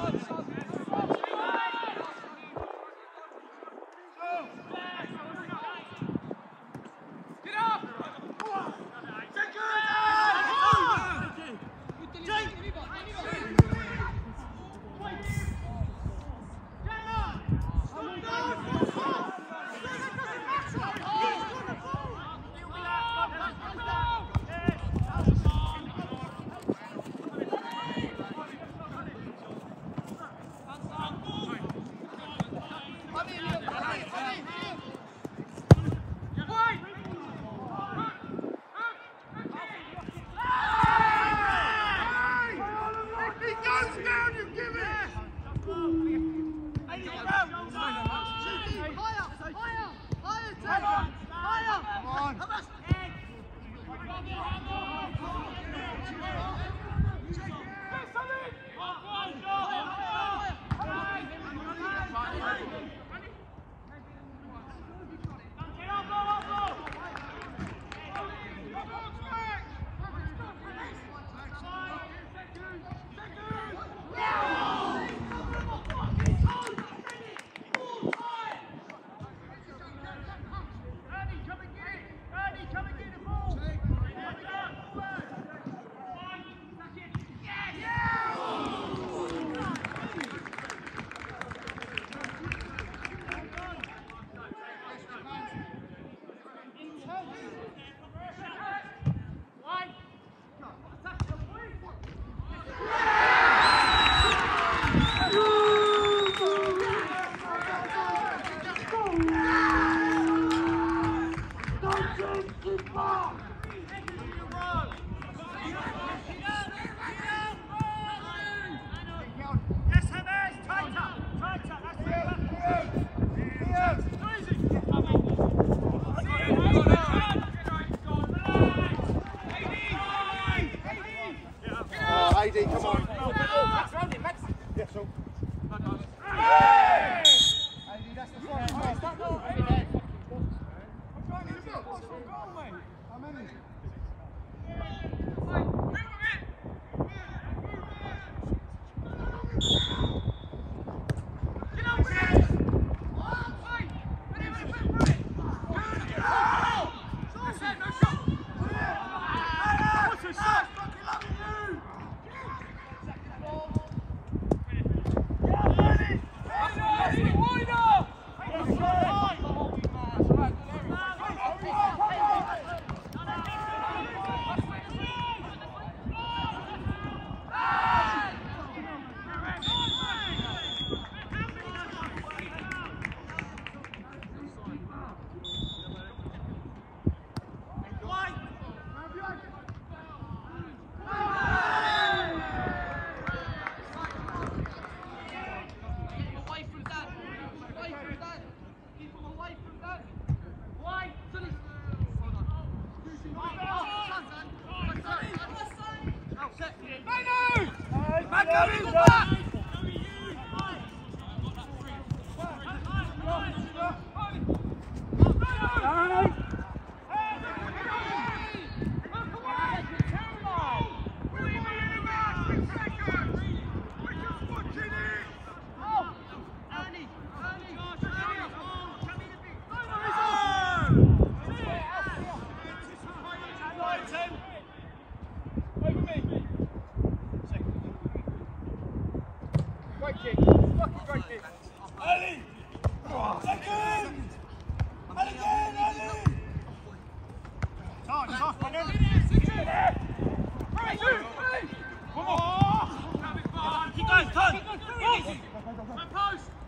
AD, How many? Caminho, Camisa! Keep going, turn! Keep going, through easy! Front post!